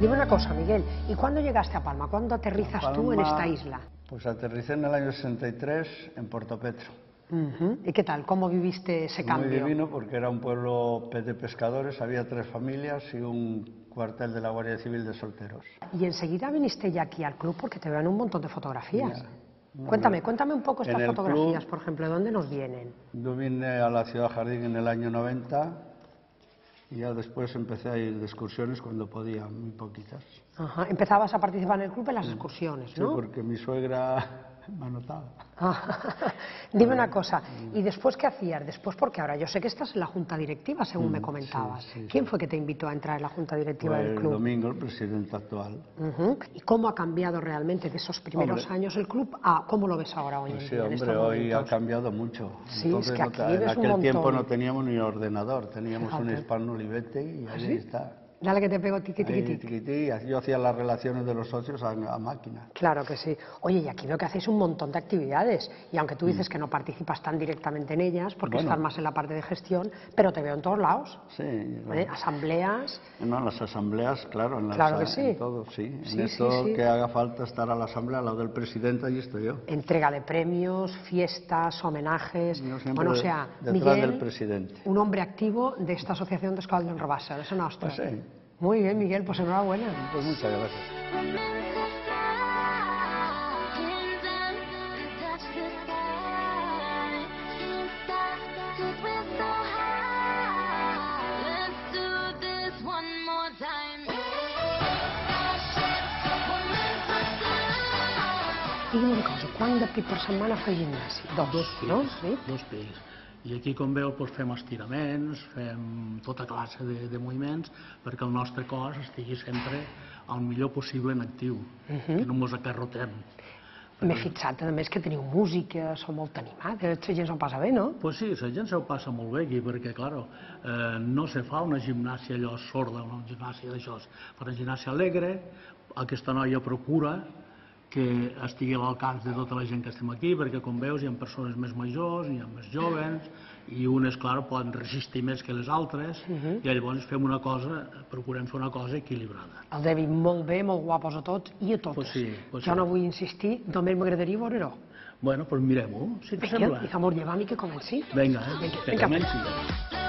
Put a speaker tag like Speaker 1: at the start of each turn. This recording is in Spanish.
Speaker 1: Dime una cosa, Miguel, ¿y cuándo llegaste a Palma? ¿Cuándo aterrizas tú en esta isla?
Speaker 2: Pues aterricé en el año 63 en Puerto Petro.
Speaker 1: ¿Y qué tal? ¿Cómo viviste ese
Speaker 2: Muy
Speaker 1: cambio?
Speaker 2: divino porque era un pueblo de pescadores, había tres familias y un cuartel de la Guardia Civil de solteros.
Speaker 1: Y enseguida viniste ya aquí al club porque te veo en un montón de fotografías. Cuéntame,
Speaker 2: no.
Speaker 1: cuéntame un poco estas fotografías,
Speaker 2: club-
Speaker 1: por ejemplo, ¿de dónde nos vienen?
Speaker 2: Yo vine a la Ciudad Jardín en el año 90 y ya después empecé a ir de excursiones cuando podía, muy poquitas.
Speaker 1: Ajá. Empezabas a participar en el club en las excursiones,
Speaker 2: Sí,
Speaker 1: ¿no?
Speaker 2: porque mi suegra me anotaba.
Speaker 1: Ah, Dime una cosa, ¿y después qué hacías? Después, porque ahora yo sé que estás en la junta directiva, según me comentabas.
Speaker 2: Mm, sí,
Speaker 1: ¿Quién fue que te invitó a entrar en la junta directiva del
Speaker 2: el
Speaker 1: club?
Speaker 2: domingo el presidente actual.
Speaker 1: ¿Y cómo ha cambiado realmente de esos primeros
Speaker 2: Hombre.
Speaker 1: años el club a cómo lo ves ahora hoy
Speaker 2: Pues sí,
Speaker 1: en
Speaker 2: hombre,
Speaker 1: estos
Speaker 2: hoy ha cambiado mucho.
Speaker 1: Sí, es que
Speaker 2: no
Speaker 1: aquí
Speaker 2: te- en
Speaker 1: un
Speaker 2: aquel tiempo no teníamos ni ordenador, teníamos un
Speaker 1: Fíjate. ¿Ah,
Speaker 2: hispano Olivetti y ahí está.
Speaker 1: Dale que te pego tiqui, tiqui,
Speaker 2: Ahí,
Speaker 1: tiqui.
Speaker 2: tiquití, yo hacía las relaciones de los socios a, a máquina.
Speaker 1: Claro que sí. Oye, y aquí veo que hacéis un montón de actividades. Y aunque tú dices que no participas tan directamente en ellas, porque
Speaker 2: Mm. Bueno.
Speaker 1: estás más en la parte de gestión, pero te veo en todos lados.
Speaker 2: Sí,
Speaker 1: ¿eh? Asambleas.
Speaker 2: no, en las asambleas, claro, en, las,
Speaker 1: Claro que
Speaker 2: en
Speaker 1: sí.
Speaker 2: todo, sí. En
Speaker 1: Sí, sí,
Speaker 2: esto
Speaker 1: sí.
Speaker 2: que haga falta estar a la asamblea, al lado del presidente, allí estoy yo.
Speaker 1: entrega de premios, fiestas, homenajes.
Speaker 2: Yo
Speaker 1: Bueno, o sea, Miguel,
Speaker 2: del presidente.
Speaker 1: un hombre activo de esta asociación de Escaldo en Robassa, eso no
Speaker 2: Pues sí.
Speaker 1: Muy bien, Miguel, pues enhorabuena.
Speaker 2: Pues muchas gracias.
Speaker 1: Digue'm una cosa, quant de pit per setmana fa? Dos,
Speaker 3: Dos
Speaker 1: no? Sí?
Speaker 3: dos pits. I aquí, com veu, doncs, fem estiraments, fem tota classe de, de moviments perquè el nostre cos estigui sempre el millor possible en actiu, que no mos acarrotem.
Speaker 1: M'he fixat, a més, que teniu música, sou molt animats, la gent s'ho passa bé, no?
Speaker 3: Pues sí, la gent se ho passa molt bé aquí, perquè, claro, eh, no se fa una gimnàsia allò sorda, una gimnàsia d'això. Fa una gimnàsia alegre, aquesta noia procura que estigui a l'alcance de tota la gent que estem aquí, perquè, com veus, hi ha persones més majors, hi ha més joves, i unes, clar, poden resistir més que les altres, i llavors fem una cosa, procurem fer una cosa equilibrada.
Speaker 1: El David molt bé, molt guapos a tots i a totes.
Speaker 3: Pues sí, pues
Speaker 1: jo
Speaker 3: sí.
Speaker 1: no vull insistir, només m'agradaria veure-ho.
Speaker 3: Bueno, doncs mirem-ho, si et
Speaker 1: Vinga,
Speaker 3: sembla.
Speaker 1: llevant i que comenci.
Speaker 3: Vinga, eh?
Speaker 1: Vinga,
Speaker 3: que
Speaker 1: vinga.
Speaker 3: comenci.